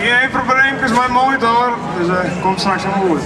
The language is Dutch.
Geen probleem, is maar mooi hoor. Dus uh, komt straks aan boord.